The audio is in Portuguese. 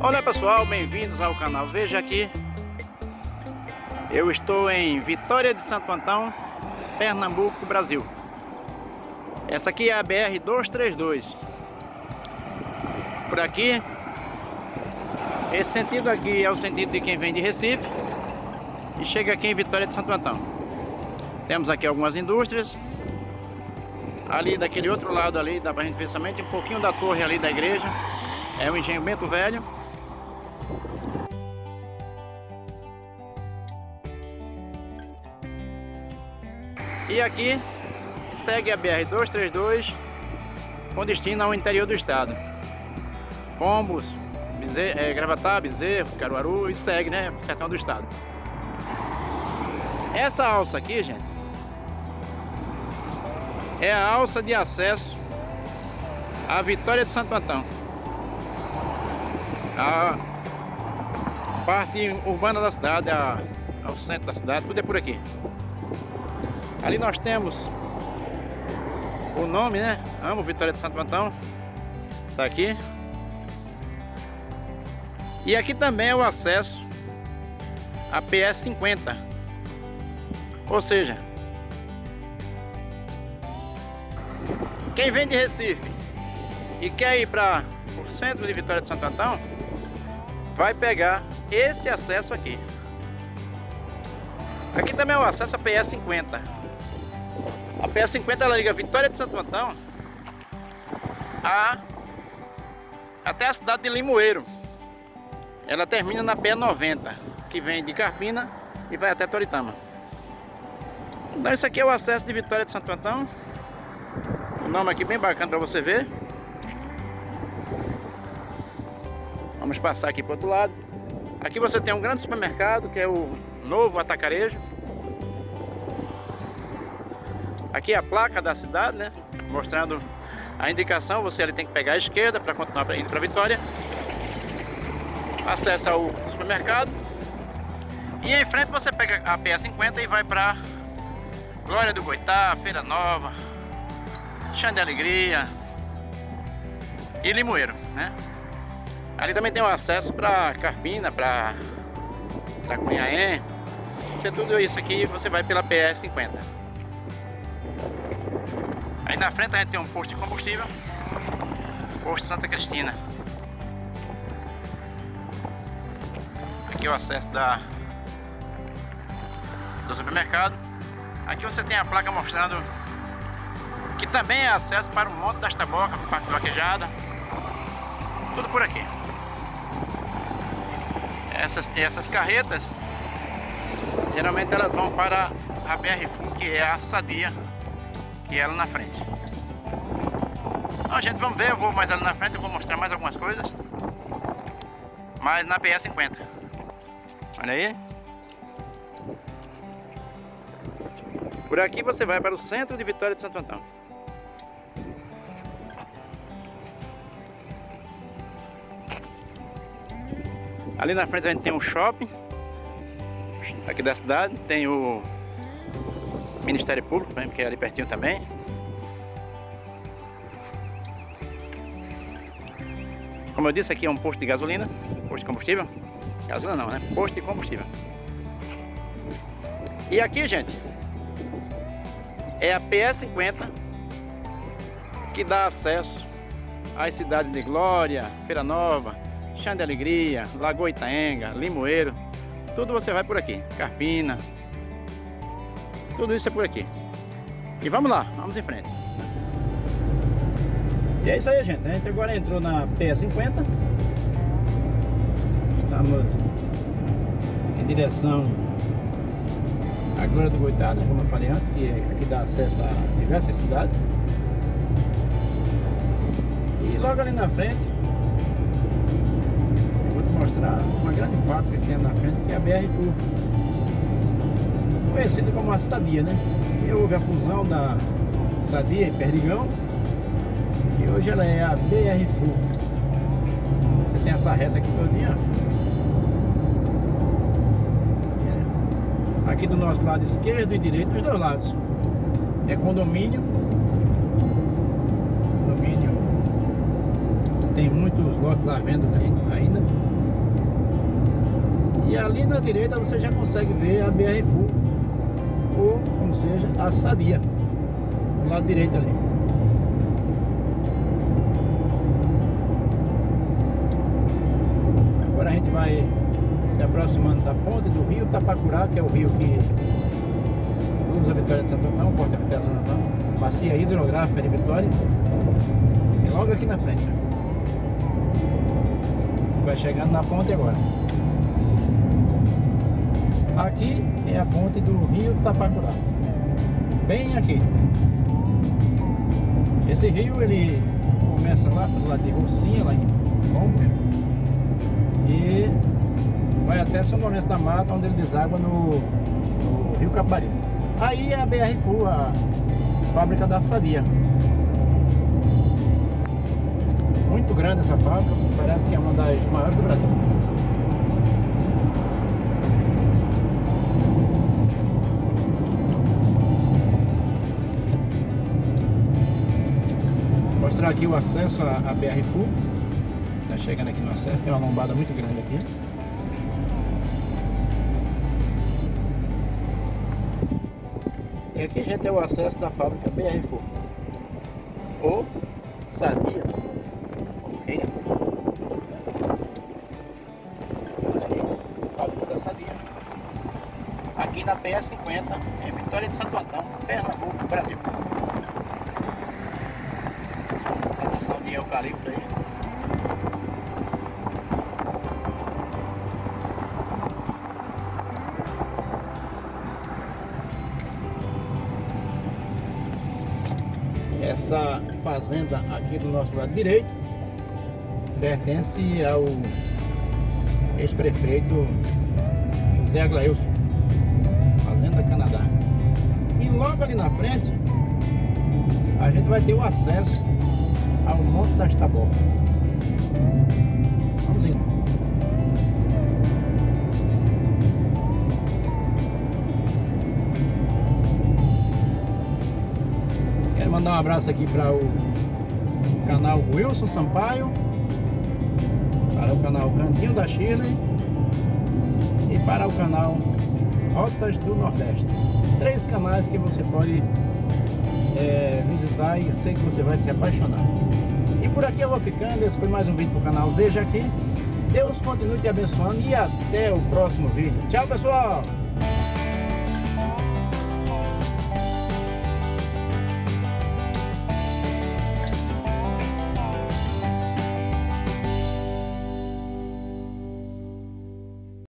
Olá pessoal, bem-vindos ao canal Veja aqui. Eu estou em Vitória de Santo Antão, Pernambuco, Brasil. Essa aqui é a BR-232 Por aqui Esse sentido aqui é o sentido de quem vem de Recife E chega aqui em Vitória de Santo Antão. Temos aqui algumas indústrias. Ali daquele outro lado ali, dá pra gente ver somente um pouquinho da torre ali da igreja. É o engenho Bento Velho E aqui segue a BR-232 com destino ao interior do estado. Pombos, Bezerro, é, Gravatá, Bezerros, Caruaru e segue, né, sertão do estado. Essa alça aqui, gente, é a alça de acesso à Vitória de Santo Antão. A parte urbana da cidade, a, ao centro da cidade, tudo é por aqui. Ali nós temos o nome, né? Amo Vitória de Santo Antão. Tá aqui. E aqui também é o acesso à PS50. Ou seja, quem vem de Recife e quer ir para o centro de Vitória de Santo Antão, vai pegar esse acesso aqui. Aqui também é o acesso à PS50. Pé 50, ela liga Vitória de Santo Antão a, até a cidade de Limoeiro. Ela termina na PE90, que vem de Carpina e vai até Toritama. Então isso aqui é o acesso de Vitória de Santo Antão. O nome aqui bem bacana para você ver. Vamos passar aqui para o outro lado. Aqui você tem um grande supermercado, que é o novo atacarejo. Aqui é a placa da cidade, né? Mostrando a indicação, você ali tem que pegar a esquerda para continuar indo para Vitória. Acessa o supermercado. E em frente você pega a PS50 e vai para Glória do Goitá, Feira Nova, Chão de Alegria e Limoeiro, né? Ali também tem o acesso para Carpina, para Cunhaém. Se é tudo isso aqui, você vai pela PS50. Na frente a gente tem um posto de combustível, posto Santa Cristina. Aqui é o acesso da, do supermercado. Aqui você tem a placa mostrando que também é acesso para o Monte das Tabocas, parte Vaquejada. Tudo por aqui. Essas, essas carretas, geralmente elas vão para a BR-FU, que é a sadia e ela na frente. Então, gente, vamos ver, eu vou mais ali na frente, eu vou mostrar mais algumas coisas. Mas na PS 50. Olha aí. Por aqui você vai para o centro de Vitória de Santo Antão. Ali na frente a gente tem um shopping aqui da cidade, tem o Ministério Público, que é ali pertinho também. Como eu disse, aqui é um posto de gasolina, posto de combustível. Gasolina não, né? Posto de combustível. E aqui, gente, é a PS50 que dá acesso às cidades de Glória, Feira Nova, Chã de Alegria, Lagoa Itaenga, Limoeiro. Tudo você vai por aqui. Carpina, tudo isso é por aqui. E vamos lá, vamos em frente. E é isso aí, gente. A gente agora entrou na P50. Estamos em direção à Glória do Goitado, como eu falei antes, que aqui dá acesso a diversas cidades. E logo ali na frente, vou te mostrar uma grande fábrica que tem na frente, que é a BR Full conhecida como a Sadia, né? E houve a fusão da Sadia e Perdigão e hoje ela é a BR Full. Você tem essa reta aqui todinha. Aqui do nosso lado esquerdo e direito, dos dois lados. É condomínio. Condomínio. Tem muitos lotes à venda ainda. E ali na direita você já consegue ver a BR Full, ou como seja, a Sadia, do lado direito ali. Agora a gente vai se aproximando da ponte do rio Tapacurá, que é o rio que usa a Vitória de Santo Antão, Porta Vitória de Santo Antão, bacia hidrográfica de Vitória, e logo aqui na frente. Vai chegando na ponte agora. Aqui é a ponte do rio Tapacurá. Bem aqui. Esse rio ele começa lá pelo lado de Rocinha, lá em Lombos. E vai até São Lourenço da Mata, onde ele deságua no, no Rio Capari. Aí é a BR a fábrica da Sadia. Muito grande essa fábrica, parece que é uma das maiores do Brasil. Mostrar aqui o acesso à, BR Full. Tá chegando aqui no acesso, tem uma lombada muito grande aqui. E aqui gente tem o acesso da fábrica BR Full. Ou Sadia. Ok? Sadia. Aqui na PS50, em Vitória de Santo Antão, Pernambuco, Brasil. de eucalipto aí. Essa fazenda aqui do nosso lado direito pertence ao ex-prefeito José Aglailson, Fazenda Canadá. E logo ali na frente a gente vai ter o acesso ao Monte das Tabocas. Vamos indo. Quero mandar um abraço aqui para o canal Wilson Sampaio, para o canal Cantinho da Chile e para o canal Rotas do Nordeste. Três canais que você pode é, visitar e sei que você vai se apaixonar. E por aqui eu vou ficando, esse foi mais um vídeo pro canal Veja Aqui. Deus continue te abençoando e até o próximo vídeo. Tchau pessoal!